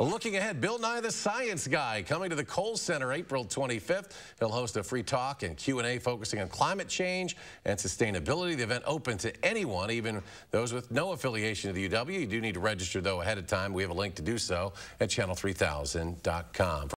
Looking ahead, Bill Nye the Science Guy coming to the Kohl Center April 25th. He'll host a free talk and Q&A focusing on climate change and sustainability. The event open to anyone, even those with no affiliation to the UW. You do need to register, though, ahead of time. We have a link to do so at channel3000.com.